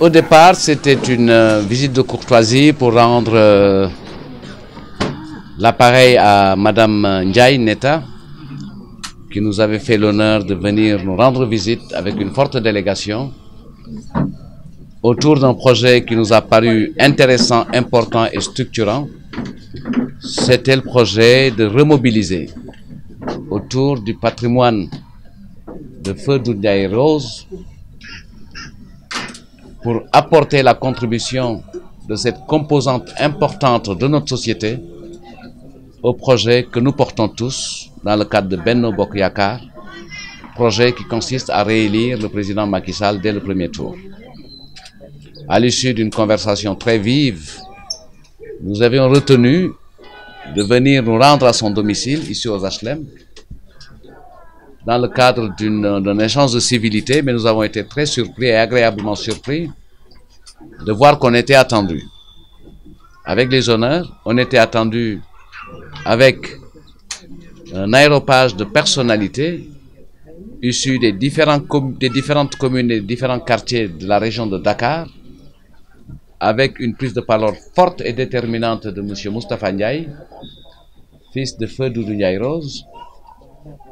Au départ, c'était une euh, visite de courtoisie pour rendre euh, l'appareil à Madame Ndiaye Neta, qui nous avait fait l'honneur de venir nous rendre visite avec une forte délégation autour d'un projet qui nous a paru intéressant, important et structurant. C'était le projet de remobiliser autour du patrimoine de Feu Ndiaye Rose pour apporter la contribution de cette composante importante de notre société au projet que nous portons tous dans le cadre de Benno Bokyakar, projet qui consiste à réélire le président Macky Sall dès le premier tour. À l'issue d'une conversation très vive, nous avions retenu de venir nous rendre à son domicile, ici aux HLM, dans le cadre d'un échange de civilité, mais nous avons été très surpris et agréablement surpris de voir qu'on était attendu. Avec les honneurs, on était attendu avec un aéropage de personnalités issus des, des différentes communes et des différents quartiers de la région de Dakar, avec une prise de parole forte et déterminante de M. Moustapha Ndiaye, fils de Feu Doudou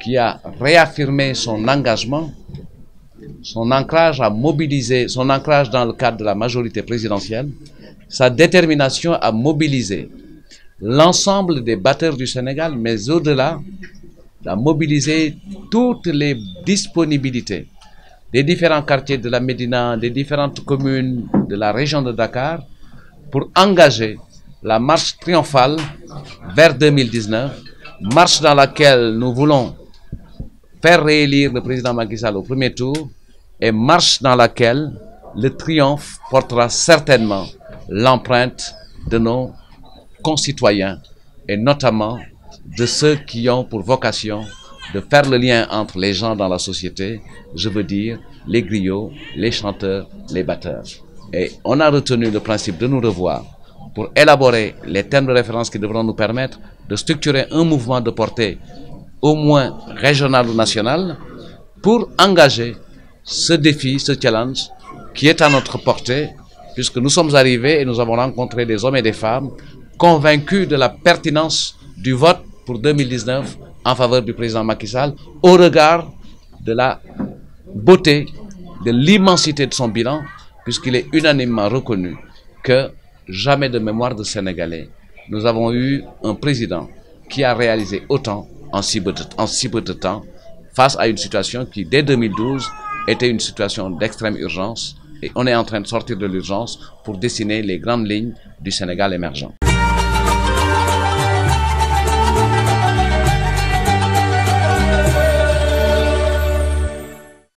qui a réaffirmé son engagement, son ancrage à mobiliser, son ancrage dans le cadre de la majorité présidentielle, sa détermination à mobiliser l'ensemble des batteurs du Sénégal, mais au-delà, à mobiliser toutes les disponibilités des différents quartiers de la Médina, des différentes communes de la région de Dakar, pour engager la marche triomphale vers 2019 marche dans laquelle nous voulons faire réélire le président Macky au premier tour et marche dans laquelle le triomphe portera certainement l'empreinte de nos concitoyens et notamment de ceux qui ont pour vocation de faire le lien entre les gens dans la société, je veux dire les griots, les chanteurs, les batteurs. Et on a retenu le principe de nous revoir pour élaborer les thèmes de référence qui devront nous permettre de structurer un mouvement de portée au moins régional ou national pour engager ce défi, ce challenge qui est à notre portée puisque nous sommes arrivés et nous avons rencontré des hommes et des femmes convaincus de la pertinence du vote pour 2019 en faveur du président Macky Sall au regard de la beauté, de l'immensité de son bilan puisqu'il est unanimement reconnu que jamais de mémoire de Sénégalais. Nous avons eu un président qui a réalisé autant en si, peu de, temps face à une situation qui, dès 2012, était une situation d'extrême urgence et on est en train de sortir de l'urgence pour dessiner les grandes lignes du Sénégal émergent.